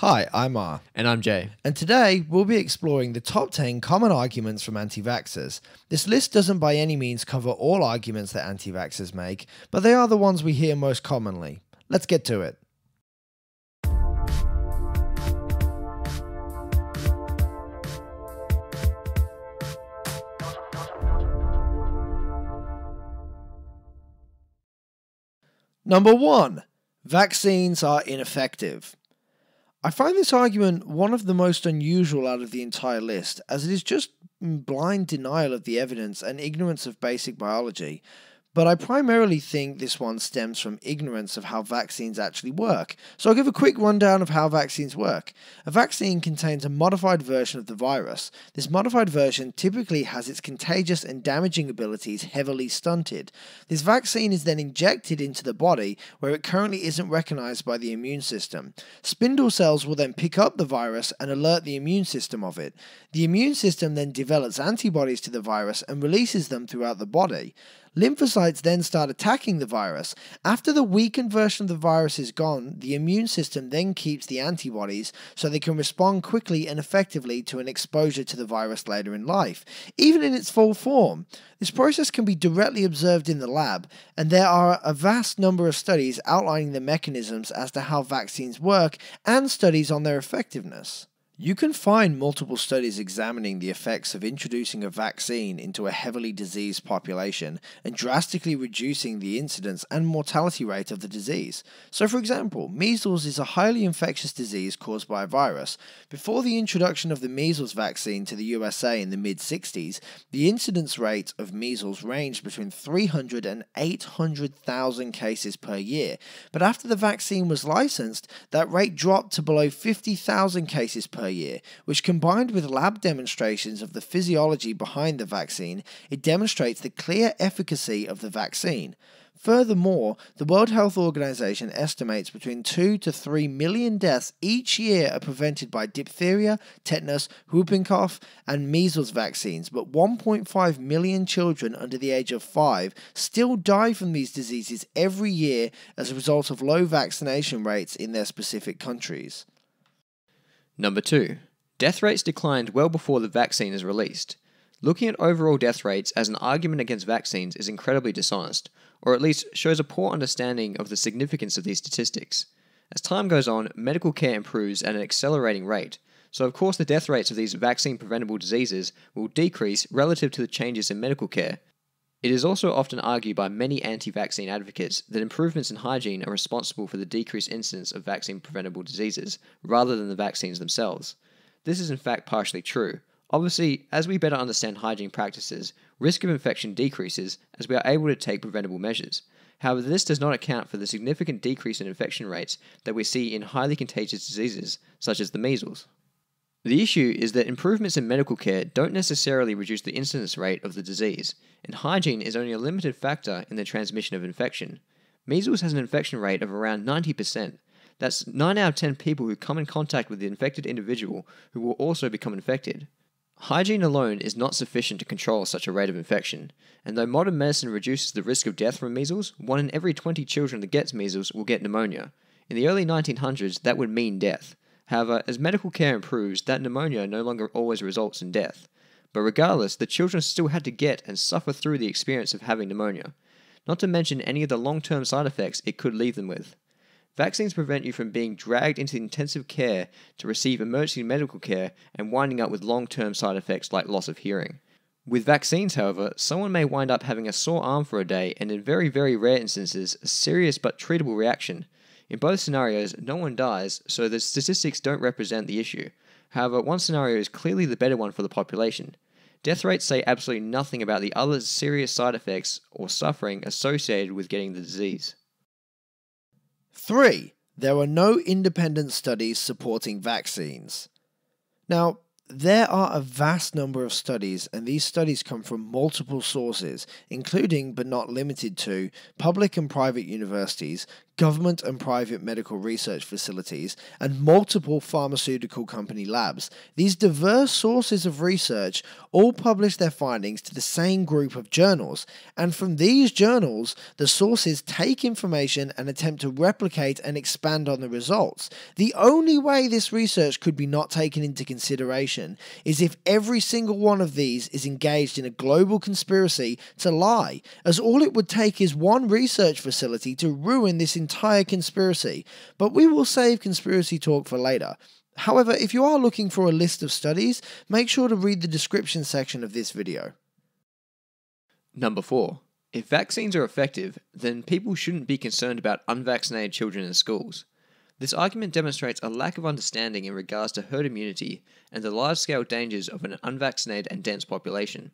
Hi, I'm R. And I'm Jay. And today we'll be exploring the top 10 common arguments from anti vaxxers. This list doesn't by any means cover all arguments that anti vaxxers make, but they are the ones we hear most commonly. Let's get to it. Number one, vaccines are ineffective. I find this argument one of the most unusual out of the entire list, as it is just blind denial of the evidence and ignorance of basic biology. But I primarily think this one stems from ignorance of how vaccines actually work. So I'll give a quick rundown of how vaccines work. A vaccine contains a modified version of the virus. This modified version typically has its contagious and damaging abilities heavily stunted. This vaccine is then injected into the body where it currently isn't recognized by the immune system. Spindle cells will then pick up the virus and alert the immune system of it. The immune system then develops antibodies to the virus and releases them throughout the body. Lymphocytes then start attacking the virus. After the weakened version of the virus is gone, the immune system then keeps the antibodies so they can respond quickly and effectively to an exposure to the virus later in life, even in its full form. This process can be directly observed in the lab, and there are a vast number of studies outlining the mechanisms as to how vaccines work and studies on their effectiveness. You can find multiple studies examining the effects of introducing a vaccine into a heavily diseased population and drastically reducing the incidence and mortality rate of the disease. So, for example, measles is a highly infectious disease caused by a virus. Before the introduction of the measles vaccine to the USA in the mid 60s, the incidence rate of measles ranged between 300 and 800,000 cases per year. But after the vaccine was licensed, that rate dropped to below 50,000 cases per year, which combined with lab demonstrations of the physiology behind the vaccine, it demonstrates the clear efficacy of the vaccine. Furthermore, the World Health Organization estimates between 2 to 3 million deaths each year are prevented by diphtheria, tetanus, whooping cough, and measles vaccines, but 1.5 million children under the age of 5 still die from these diseases every year as a result of low vaccination rates in their specific countries. Number 2. Death rates declined well before the vaccine is released. Looking at overall death rates as an argument against vaccines is incredibly dishonest, or at least shows a poor understanding of the significance of these statistics. As time goes on, medical care improves at an accelerating rate, so of course the death rates of these vaccine preventable diseases will decrease relative to the changes in medical care, it is also often argued by many anti vaccine advocates that improvements in hygiene are responsible for the decreased incidence of vaccine preventable diseases rather than the vaccines themselves. This is in fact partially true. Obviously, as we better understand hygiene practices, risk of infection decreases as we are able to take preventable measures. However, this does not account for the significant decrease in infection rates that we see in highly contagious diseases such as the measles. The issue is that improvements in medical care don't necessarily reduce the incidence rate of the disease, and hygiene is only a limited factor in the transmission of infection. Measles has an infection rate of around 90%. That's 9 out of 10 people who come in contact with the infected individual who will also become infected. Hygiene alone is not sufficient to control such a rate of infection, and though modern medicine reduces the risk of death from measles, one in every 20 children that gets measles will get pneumonia. In the early 1900s, that would mean death. However, as medical care improves, that pneumonia no longer always results in death. But regardless, the children still had to get and suffer through the experience of having pneumonia, not to mention any of the long term side effects it could leave them with. Vaccines prevent you from being dragged into intensive care to receive emergency medical care and winding up with long term side effects like loss of hearing. With vaccines, however, someone may wind up having a sore arm for a day and, in very, very rare instances, a serious but treatable reaction in both scenarios, no one dies, so the statistics don't represent the issue. However, one scenario is clearly the better one for the population. Death rates say absolutely nothing about the other serious side effects or suffering associated with getting the disease. 3. There are no independent studies supporting vaccines. Now, there are a vast number of studies, and these studies come from multiple sources, including but not limited to public and private universities, government and private medical research facilities, and multiple pharmaceutical company labs. These diverse sources of research all publish their findings to the same group of journals, and from these journals, the sources take information and attempt to replicate and expand on the results. The only way this research could be not taken into consideration is if every single one of these is engaged in a global conspiracy to lie, as all it would take is one research facility to ruin this entire conspiracy. But we will save conspiracy talk for later. However, if you are looking for a list of studies, make sure to read the description section of this video. Number 4. If vaccines are effective, then people shouldn't be concerned about unvaccinated children in schools. This argument demonstrates a lack of understanding in regards to herd immunity and the large scale dangers of an unvaccinated and dense population.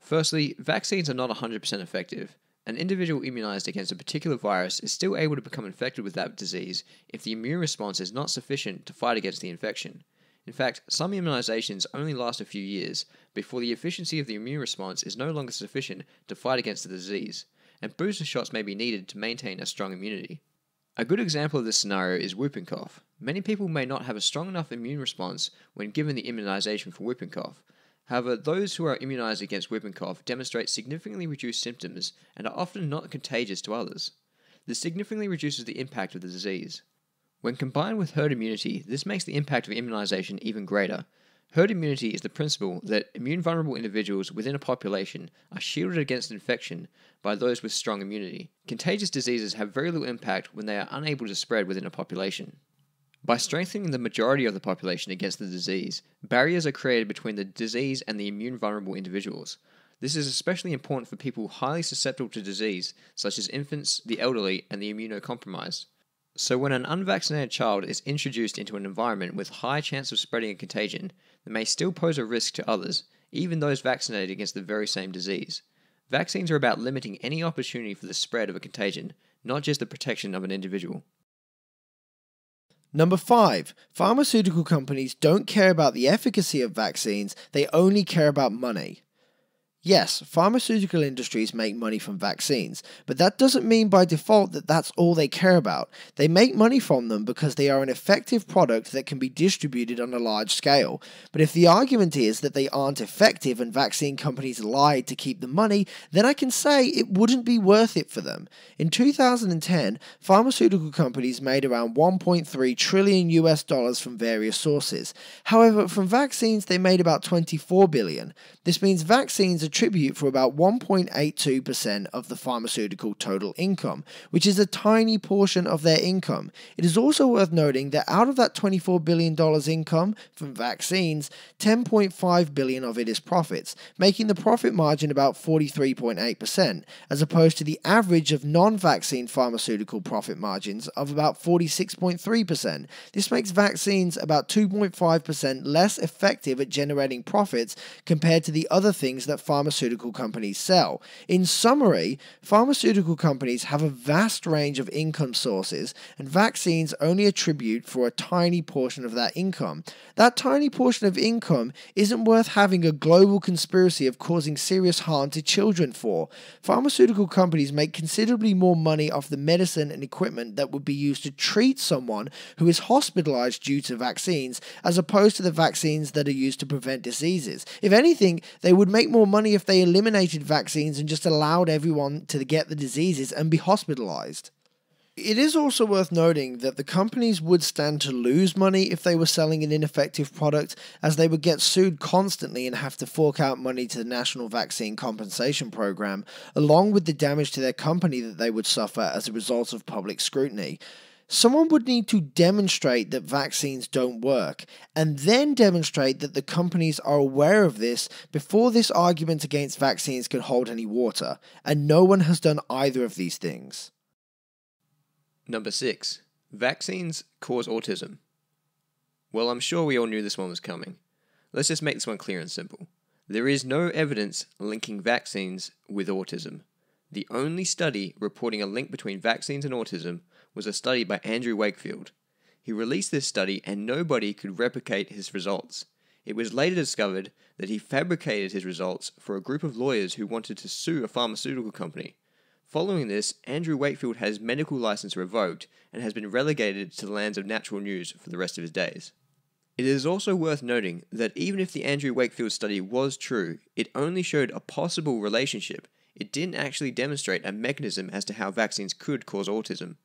Firstly, vaccines are not 100% effective. An individual immunized against a particular virus is still able to become infected with that disease if the immune response is not sufficient to fight against the infection. In fact, some immunizations only last a few years before the efficiency of the immune response is no longer sufficient to fight against the disease, and booster shots may be needed to maintain a strong immunity. A good example of this scenario is whooping cough. Many people may not have a strong enough immune response when given the immunization for whooping cough. However, those who are immunized against whooping cough demonstrate significantly reduced symptoms and are often not contagious to others. This significantly reduces the impact of the disease. When combined with herd immunity, this makes the impact of immunization even greater. Herd immunity is the principle that immune vulnerable individuals within a population are shielded against infection by those with strong immunity. Contagious diseases have very little impact when they are unable to spread within a population. By strengthening the majority of the population against the disease, barriers are created between the disease and the immune vulnerable individuals. This is especially important for people highly susceptible to disease, such as infants, the elderly, and the immunocompromised. So, when an unvaccinated child is introduced into an environment with high chance of spreading a contagion, they may still pose a risk to others, even those vaccinated against the very same disease. Vaccines are about limiting any opportunity for the spread of a contagion, not just the protection of an individual. Number five, pharmaceutical companies don't care about the efficacy of vaccines, they only care about money. Yes, pharmaceutical industries make money from vaccines, but that doesn't mean by default that that's all they care about. They make money from them because they are an effective product that can be distributed on a large scale. But if the argument is that they aren't effective and vaccine companies lied to keep the money, then I can say it wouldn't be worth it for them. In 2010, pharmaceutical companies made around 1.3 trillion US dollars from various sources. However, from vaccines they made about 24 billion. This means vaccines are attribute for about 1.82% of the pharmaceutical total income, which is a tiny portion of their income. It is also worth noting that out of that $24 billion income from vaccines, 10.5 billion of it is profits, making the profit margin about 43.8%, as opposed to the average of non-vaccine pharmaceutical profit margins of about 46.3%. This makes vaccines about 2.5% less effective at generating profits compared to the other things that pharmaceutical pharmaceutical companies sell. In summary, pharmaceutical companies have a vast range of income sources, and vaccines only attribute for a tiny portion of that income. That tiny portion of income isn't worth having a global conspiracy of causing serious harm to children for. Pharmaceutical companies make considerably more money off the medicine and equipment that would be used to treat someone who is hospitalized due to vaccines, as opposed to the vaccines that are used to prevent diseases. If anything, they would make more money if they eliminated vaccines and just allowed everyone to get the diseases and be hospitalized. It is also worth noting that the companies would stand to lose money if they were selling an ineffective product, as they would get sued constantly and have to fork out money to the National Vaccine Compensation Program, along with the damage to their company that they would suffer as a result of public scrutiny. Someone would need to demonstrate that vaccines don't work, and then demonstrate that the companies are aware of this before this argument against vaccines can hold any water, and no one has done either of these things. Number 6. Vaccines cause autism. Well, I'm sure we all knew this one was coming. Let's just make this one clear and simple. There is no evidence linking vaccines with autism. The only study reporting a link between vaccines and autism was a study by Andrew Wakefield. He released this study and nobody could replicate his results. It was later discovered that he fabricated his results for a group of lawyers who wanted to sue a pharmaceutical company. Following this, Andrew Wakefield had his medical license revoked and has been relegated to the lands of natural news for the rest of his days. It is also worth noting that even if the Andrew Wakefield study was true, it only showed a possible relationship. It didn't actually demonstrate a mechanism as to how vaccines could cause autism.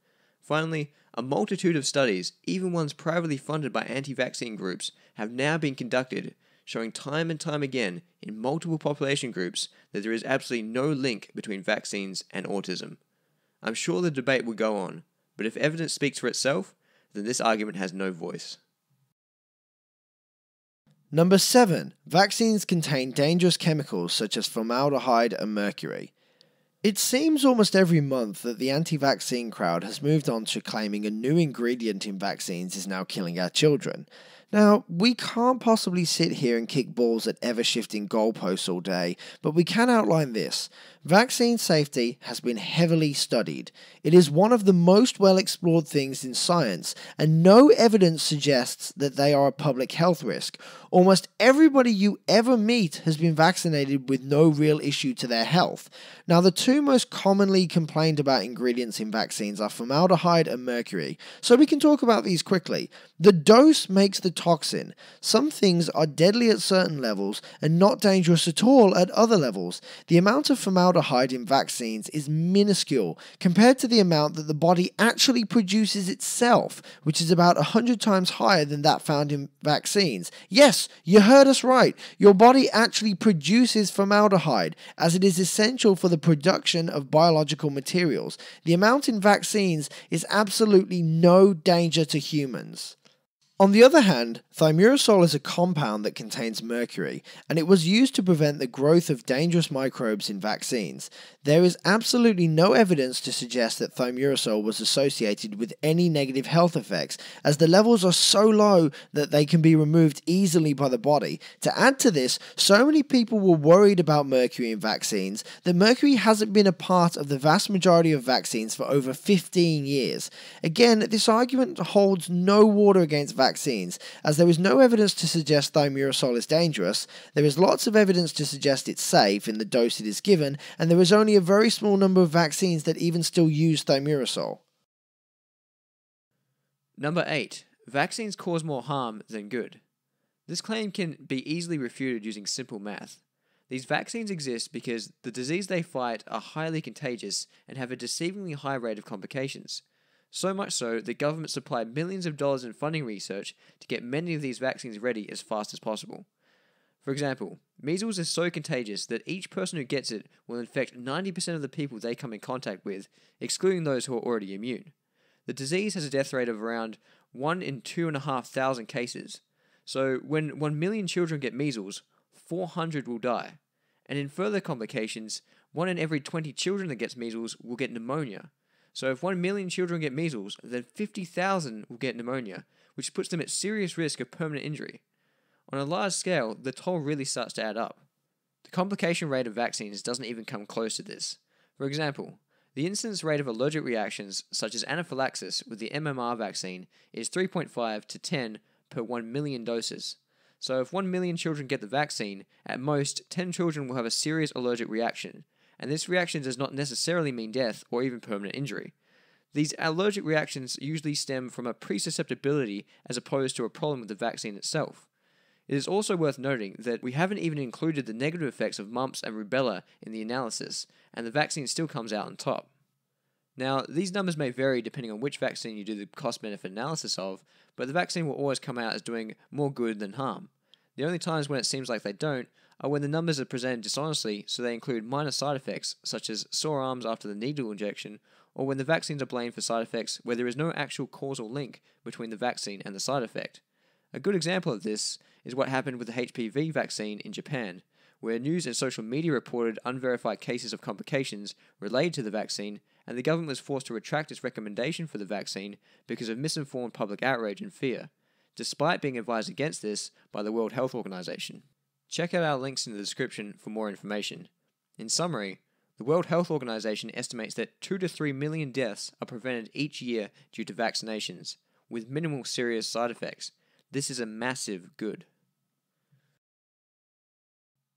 Finally, a multitude of studies, even ones privately funded by anti vaccine groups, have now been conducted, showing time and time again in multiple population groups that there is absolutely no link between vaccines and autism. I'm sure the debate will go on, but if evidence speaks for itself, then this argument has no voice. Number 7. Vaccines contain dangerous chemicals such as formaldehyde and mercury. It seems almost every month that the anti vaccine crowd has moved on to claiming a new ingredient in vaccines is now killing our children. Now, we can't possibly sit here and kick balls at ever shifting goalposts all day, but we can outline this. Vaccine safety has been heavily studied. It is one of the most well explored things in science, and no evidence suggests that they are a public health risk. Almost everybody you ever meet has been vaccinated with no real issue to their health. Now, the two most commonly complained about ingredients in vaccines are formaldehyde and mercury, so we can talk about these quickly. The dose makes the toxin. Some things are deadly at certain levels and not dangerous at all at other levels. The amount of formaldehyde in vaccines is minuscule compared to the amount that the body actually produces itself, which is about 100 times higher than that found in vaccines. Yes, you heard us right. Your body actually produces formaldehyde, as it is essential for the production of biological materials. The amount in vaccines is absolutely no danger to humans. On the other hand, thimerosal is a compound that contains mercury, and it was used to prevent the growth of dangerous microbes in vaccines. There is absolutely no evidence to suggest that thimerosal was associated with any negative health effects, as the levels are so low that they can be removed easily by the body. To add to this, so many people were worried about mercury in vaccines that mercury hasn't been a part of the vast majority of vaccines for over 15 years. Again, this argument holds no water against vaccines vaccines, as there is no evidence to suggest thimerosal is dangerous, there is lots of evidence to suggest it's safe in the dose it is given, and there is only a very small number of vaccines that even still use thimerosal. Number 8. Vaccines cause more harm than good. This claim can be easily refuted using simple math. These vaccines exist because the disease they fight are highly contagious and have a deceivingly high rate of complications. So much so that governments supply millions of dollars in funding research to get many of these vaccines ready as fast as possible. For example, measles is so contagious that each person who gets it will infect 90% of the people they come in contact with, excluding those who are already immune. The disease has a death rate of around 1 in 2,500 cases. So, when 1 million children get measles, 400 will die. And in further complications, 1 in every 20 children that gets measles will get pneumonia, so if 1 million children get measles, then 50,000 will get pneumonia, which puts them at serious risk of permanent injury. On a large scale, the toll really starts to add up. The complication rate of vaccines doesn't even come close to this. For example, the incidence rate of allergic reactions, such as anaphylaxis with the MMR vaccine, is 3.5 to 10 per 1 million doses. So if 1 million children get the vaccine, at most 10 children will have a serious allergic reaction, and this reaction does not necessarily mean death or even permanent injury. These allergic reactions usually stem from a presusceptibility as opposed to a problem with the vaccine itself. It is also worth noting that we haven't even included the negative effects of mumps and rubella in the analysis, and the vaccine still comes out on top. Now, these numbers may vary depending on which vaccine you do the cost benefit analysis of, but the vaccine will always come out as doing more good than harm. The only times when it seems like they don't are when the numbers are presented dishonestly, so they include minor side effects, such as sore arms after the needle injection, or when the vaccines are blamed for side effects where there is no actual causal link between the vaccine and the side effect. A good example of this is what happened with the HPV vaccine in Japan, where news and social media reported unverified cases of complications related to the vaccine, and the government was forced to retract its recommendation for the vaccine because of misinformed public outrage and fear, despite being advised against this by the World Health Organization. Check out our links in the description for more information. In summary, the World Health Organization estimates that 2 to 3 million deaths are prevented each year due to vaccinations, with minimal serious side effects. This is a massive good.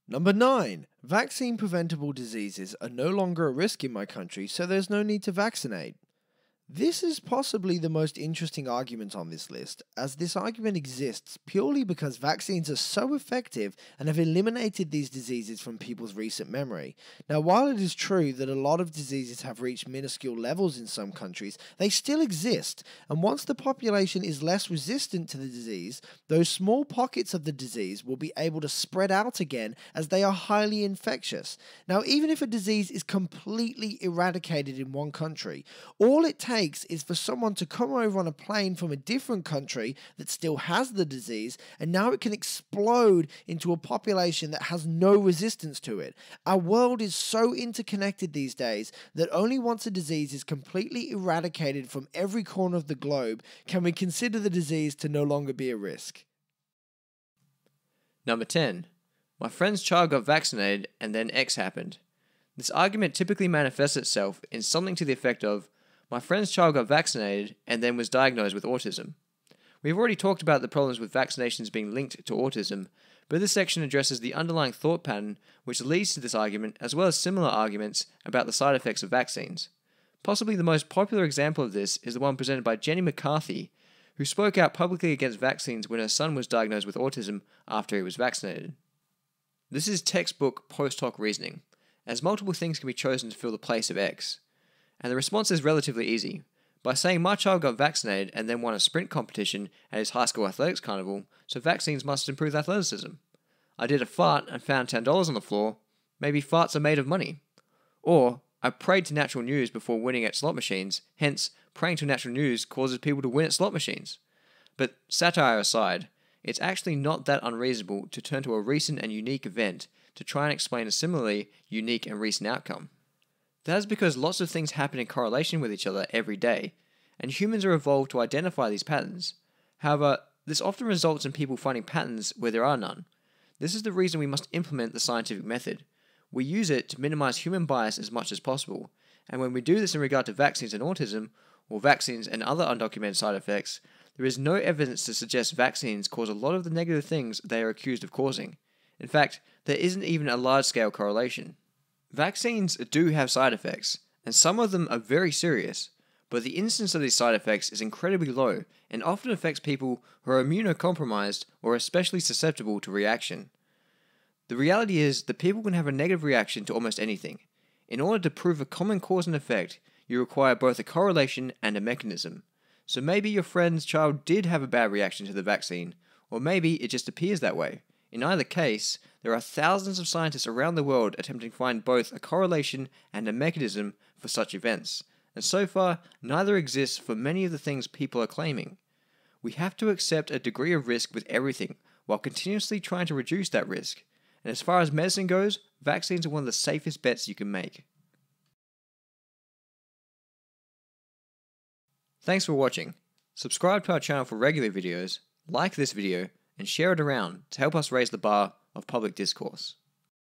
Number 9. Vaccine preventable diseases are no longer a risk in my country, so there's no need to vaccinate. This is possibly the most interesting argument on this list, as this argument exists purely because vaccines are so effective and have eliminated these diseases from people's recent memory. Now, while it is true that a lot of diseases have reached minuscule levels in some countries, they still exist, and once the population is less resistant to the disease, those small pockets of the disease will be able to spread out again as they are highly infectious. Now, even if a disease is completely eradicated in one country, all it takes is for someone to come over on a plane from a different country that still has the disease, and now it can explode into a population that has no resistance to it. Our world is so interconnected these days that only once a disease is completely eradicated from every corner of the globe can we consider the disease to no longer be a risk. Number 10. My friend's child got vaccinated and then X happened. This argument typically manifests itself in something to the effect of my friend's child got vaccinated and then was diagnosed with autism. We've already talked about the problems with vaccinations being linked to autism, but this section addresses the underlying thought pattern which leads to this argument, as well as similar arguments about the side effects of vaccines. Possibly the most popular example of this is the one presented by Jenny McCarthy, who spoke out publicly against vaccines when her son was diagnosed with autism after he was vaccinated. This is textbook post hoc reasoning, as multiple things can be chosen to fill the place of X. And the response is relatively easy. By saying my child got vaccinated and then won a sprint competition at his high school athletics carnival, so vaccines must improve athleticism. I did a fart and found $10 on the floor. Maybe farts are made of money. Or, I prayed to natural news before winning at slot machines, hence, praying to natural news causes people to win at slot machines. But satire aside, it's actually not that unreasonable to turn to a recent and unique event to try and explain a similarly unique and recent outcome. That is because lots of things happen in correlation with each other every day, and humans are evolved to identify these patterns. However, this often results in people finding patterns where there are none. This is the reason we must implement the scientific method. We use it to minimize human bias as much as possible, and when we do this in regard to vaccines and autism, or vaccines and other undocumented side effects, there is no evidence to suggest vaccines cause a lot of the negative things they are accused of causing. In fact, there isn't even a large scale correlation. Vaccines do have side effects, and some of them are very serious, but the incidence of these side effects is incredibly low and often affects people who are immunocompromised or especially susceptible to reaction. The reality is that people can have a negative reaction to almost anything. In order to prove a common cause and effect, you require both a correlation and a mechanism. So maybe your friend's child did have a bad reaction to the vaccine, or maybe it just appears that way. In either case, there are thousands of scientists around the world attempting to find both a correlation and a mechanism for such events, and so far, neither exists for many of the things people are claiming. We have to accept a degree of risk with everything while continuously trying to reduce that risk. And as far as medicine goes, vaccines are one of the safest bets you can make. Thanks for watching. Subscribe to our channel for regular videos, like this video, and share it around to help us raise the bar of public discourse.